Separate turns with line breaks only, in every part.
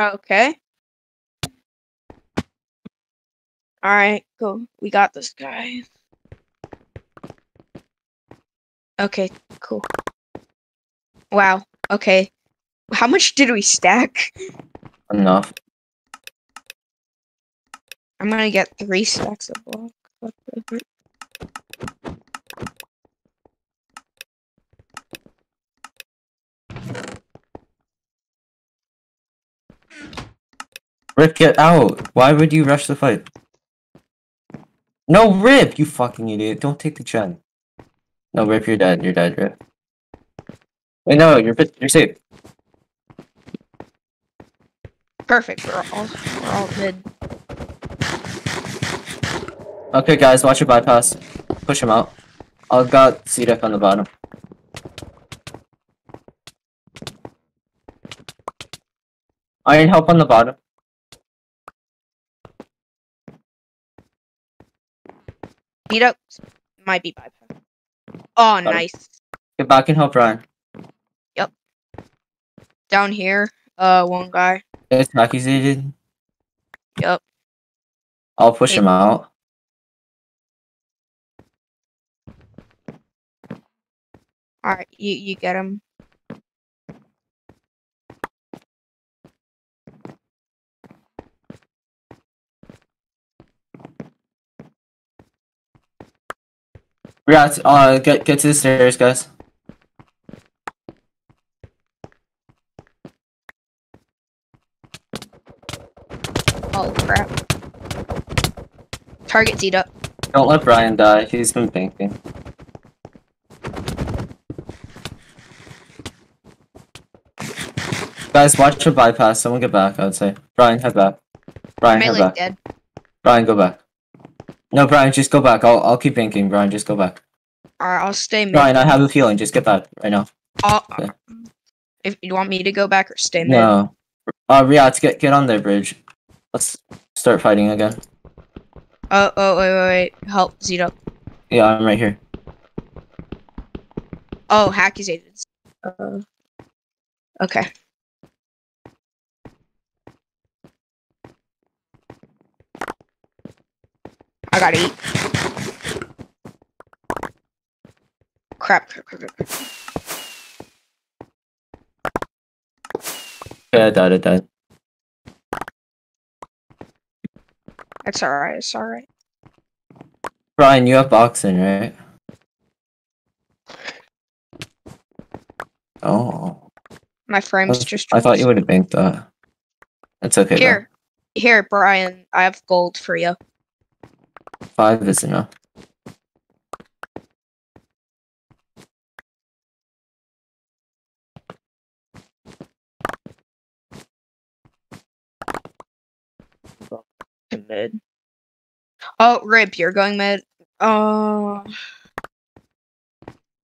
Okay. Alright, cool. We got this guy. Okay, cool. Wow. Okay. How much did we stack?
Enough.
I'm gonna get three stacks of block.
Rip, get out! Why would you rush the fight? No, Rip! You fucking idiot! Don't take the gen. No, Rip, you're dead. You're dead, Rip. Wait, no, you're you're safe.
Perfect. We're all we're all mid.
Okay, guys, watch your bypass. Push him out. I've got C-Deck on the bottom. Iron help on the bottom.
Up. Might be bypass. Oh,
it.
nice.
Get back and help Ryan. Yep.
Down here, uh, one guy.
It's accusated.
Yep.
I'll push him out.
All right, you you get him.
Yeah, uh, get get to the stairs, guys.
Oh crap. Target's eat up.
Don't let Brian die. He's been banking. Guys, watch your bypass. Someone get back. I would say. Brian, head back. Brian, head back.
dead.
Brian, go back. No, Brian, just go back. I'll I'll keep banking. Brian, just go back.
All right, I'll stay mid.
Brian, I have a feeling. Just get back right now.
I'll-
Okay.
If you want me to go back or stay mid.
No. Uh, Riyadh, get get on their bridge. Let's start fighting again.
Oh, oh, wait, wait, wait. Help, Zed up.
Yeah, I'm right here.
Oh, accusated. Uh, okay. I gotta eat. Crap, crap, crap, crap, crap.
Yeah, I died. I died.
It's alright, it's alright.
Brian, you have boxing, right? Oh,
My
I,
frame's
was-
just.
I thought you would have banked that. That's okay. though.
Here, here, Brian. I have gold for you.
Five is enough.
Mid. Oh, Rip, you're going mid. Oh.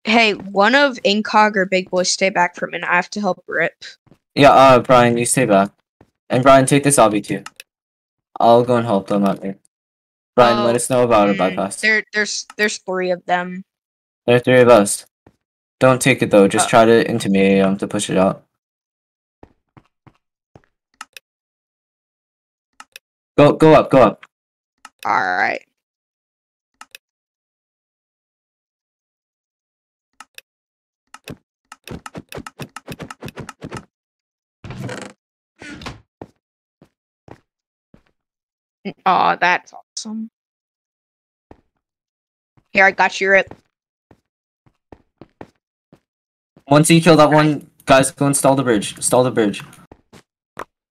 Hey, one of Incog or Big Boy stay back for a minute. I have to help Rip.
Yeah, uh, Brian, you stay back. And Brian, take this obby too. I'll go and help them out there. Brian, let
Oh,
us know about a
Mm,
bypass.
There, there's, there's three of them.
There are three of us. Don't take it though. Just
Uh,
try to intimidate them to push it out. Go, go up, go up.
All right. Oh, that's awesome. Here, I got you, Rip.
Once you kill that one, guys, go install the bridge. Stall the bridge.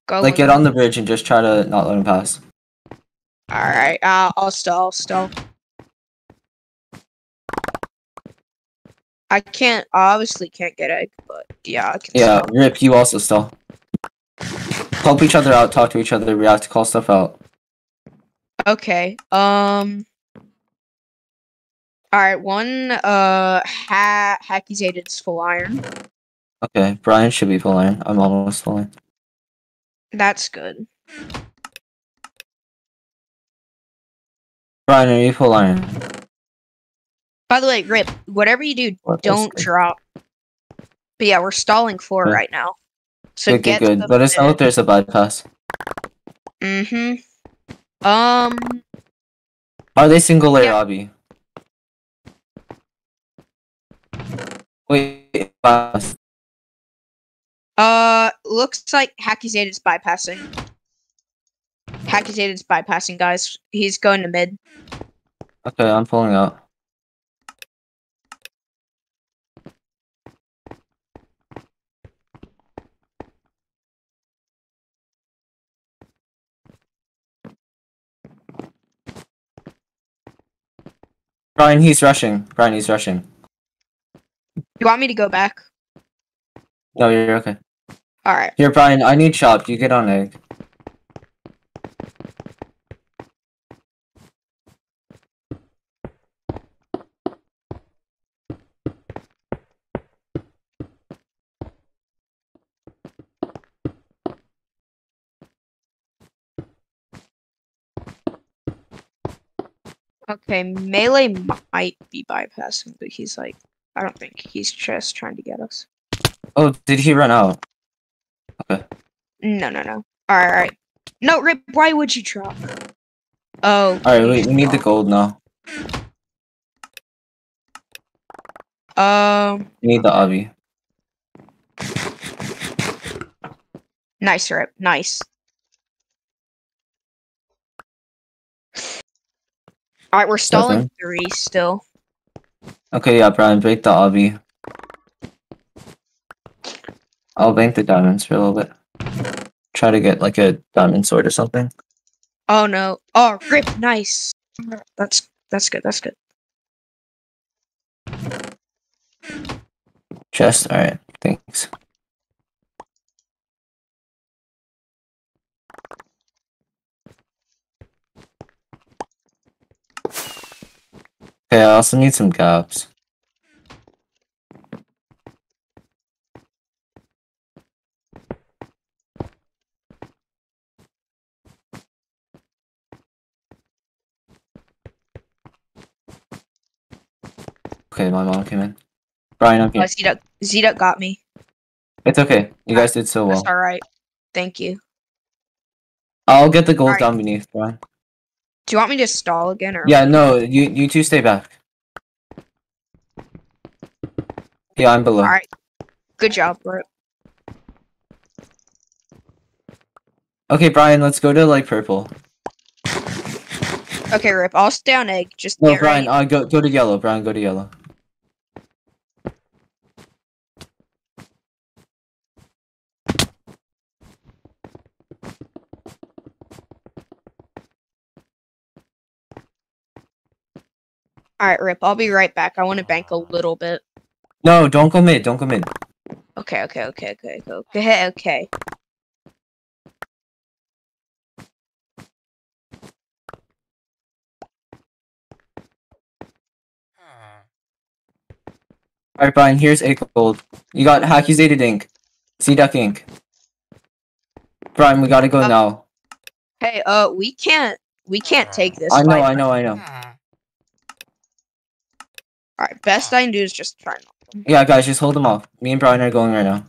Go.
Like, get on the bridge and just try to not let him pass.
All right. Uh, I'll stall. I'll stall. I can't. Obviously can't get egg, but yeah, I can.
Yeah,
stall.
Rip, you also stall. Help each other out, talk to each other, react to call stuff out.
Okay. Um. All right. One. Uh. Ha. Hackizated's full iron.
Okay, Brian should be full iron. I'm almost full iron.
That's good.
Brian, are you full iron?
By the way, Rip. Whatever you do,
What,
don't drop. But yeah, we're stalling four right now. So
good,
get
good, good. Let us know if there's a bypass.
Mm-hmm. Um.
Are they single layer
Yeah.
lobby? Wait, bypass.
Uh. Looks like Hackizade is bypassing. Hackizade is bypassing, guys. He's going to mid.
Okay, I'm pulling out. Brian, he's rushing. Brian, he's rushing.
You want me to go back?
No, you're okay.
All right.
Here, Brian, I need chop. You get on egg.
Okay, melee might be bypassing, but he's like, I don't think he's just trying to get us.
Oh, did he run out? Okay.
No, no, no. All right, all right. No, Rip. Why would you drop? Oh.
Alright, wait, we need the gold now.
Um.
We need the obby.
Nice, Rip. Nice. All right, we're stalling
Okay.
three still.
Okay, yeah, Brian, break the obby. I'll bank the diamonds for a little bit. Try to get like a diamond sword or something.
Oh no. Oh, Rip. Nice. That's that's good. That's good.
Chest, alright, thanks. Okay, I also need some gaps. Okay, my mom came in. Brian, I'm
Uh,
here.
Z-Duck, Z-Duck got me.
It's okay. You guys did so well.
That's all right. Thank you.
I'll get the gold
Alright.
down beneath, Brian.
Do you want me to stall again or?
Yeah, no, you you two stay back. Yeah, I'm below.
All right. Good job, Rip.
Okay, Brian, let's go to like purple.
Okay, Rip. I'll stay on egg. Just
No, Brian, uh, go go to yellow. Brian, go to yellow.
All right, Rip. I'll be right back. I want to bank a little bit.
No, don't go mid. Don't go mid.
Okay, okay, okay, okay, okay, okay.
All right, Brian. Here's eight gold. You got Zeta Ink, Sea Duck Ink. Brian, we gotta go
Uh,
now.
Hey, uh, we can't, we can't take this.
I know. I know, I know.
All right, best I can do is just try. Not.
Yeah, guys, just hold them off. Me and Brian are going right now.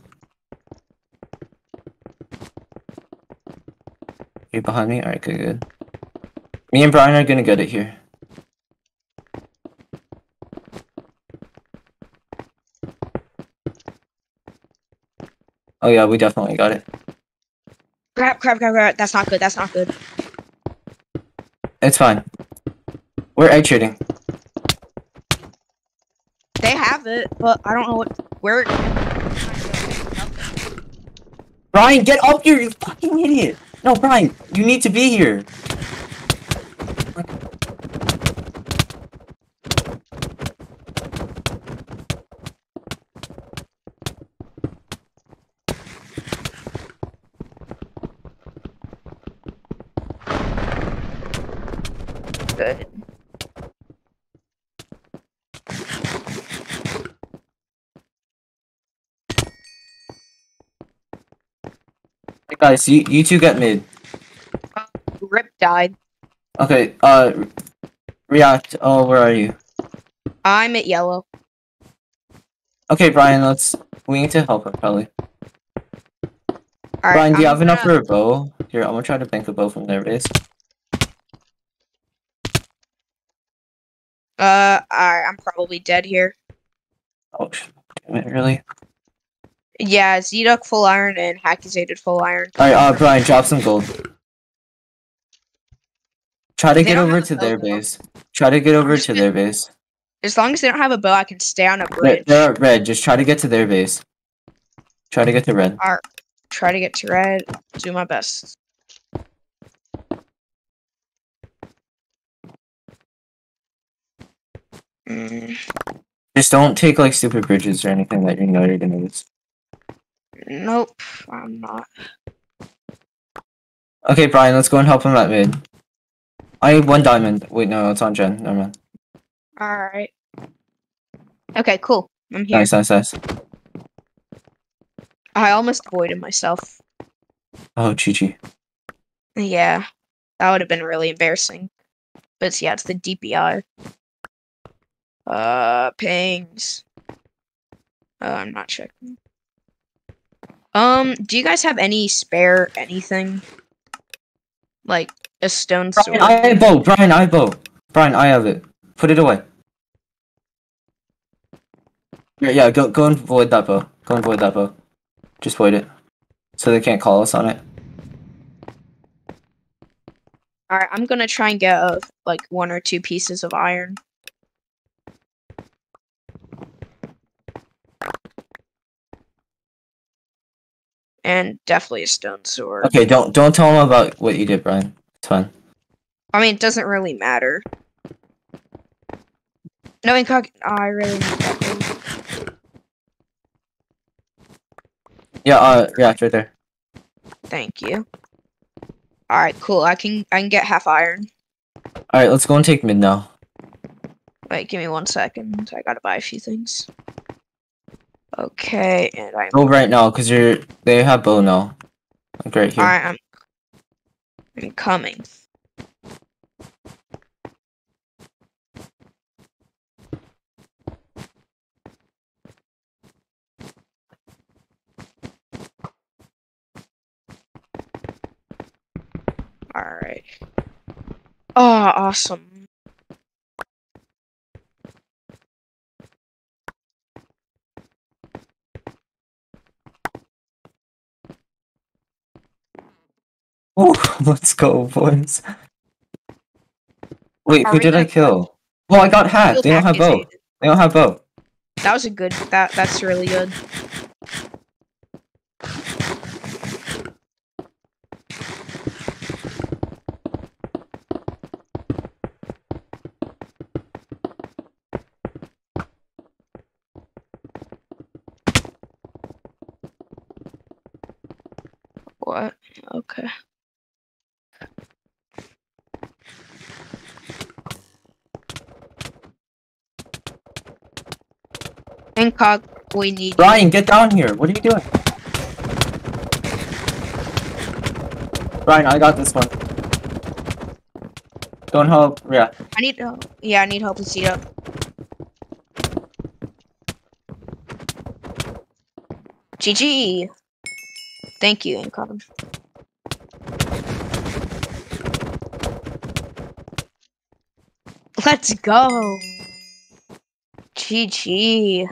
You behind me? Alright, good, good. Me and Brian are gonna get it here. Oh yeah, we definitely got it.
Crap, crap, crap, crap. That's not good. That's not good.
It's fine. We're egg trading.
They have it, but I don't know what where.
Brian, get up here, you fucking idiot! No, Brian, you need to be here.
Good.
Guys, you, you two get mid.
Rip died.
Okay, uh, react. Oh, where are you?
I'm at yellow.
Okay, Brian, let's. We need to help her, probably.
Alright,
Brian, do you
I'm
have enough
gonna-
for a bow? Here, I'm gonna try to bank a bow from their base.
Uh, I, I'm probably dead here.
Oh, damn it, really?
Yeah, Zeduk full iron and Hackusated full iron.
Alright, uh, Brian, drop some gold. Try to get over to their
though.
base. Try to get over to their base.
As long as they don't have a bow, I can stay on a
Red,
bridge.
they're red. Just try to get to their base. Try to get to red. Alright.
Try to get to red. Do my best. Mm,
Just don't take like stupid bridges or anything that you know you're gonna lose.
Nope, I'm not.
Okay, Brian, let's go and help him at mid. I have one diamond. Wait, no, it's on gen. Never mind.
Alright. Okay, cool. I'm here.
Nice, nice, nice.
I almost voided myself.
Oh, Chi Chi.
Yeah, that would have been really embarrassing. But it's- yeah, it's the DPI. Uh, pings. Uh, I'm not checking. Um, do you guys have any spare anything? Like a stone sword?
Brian, I have bow. Brian, I have bow. Brian, I have it. Put it away. Yeah, yeah, go go and void that bow. Go and void that bow. Just void it. So they can't call us on it.
Alright, I'm gonna try and get uh, like one or two pieces of iron. And definitely a stone sword.
Okay, don't don't tell them about what you did, Brian. It's fine.
I mean, it doesn't really matter. No incog. Oh, I really need that. thing.
Yeah, uh, yeah, it's right there.
Thank you. All right, cool. I can I can get half iron.
All right, let's go and take mid now.
Wait, give me one second. I gotta buy a few things. Okay, and I'm
Go right now, cause you're they have bow now. Like right here.
all right. I'm I'm coming. All right. Oh, awesome.
Ooh, let's go, boys. Wait,
Are
who did I kill? Oh, I got hacked. They don't have bow. They don't have bow.
That was a good. That that's really good. What? Okay. Incog, we need.
Brian, get down here. What are you doing? Brian, I got this one. Don't help. Yeah.
I need help. Yeah, I need help to see up. GG. Thank you, Incog. Let's go. GG.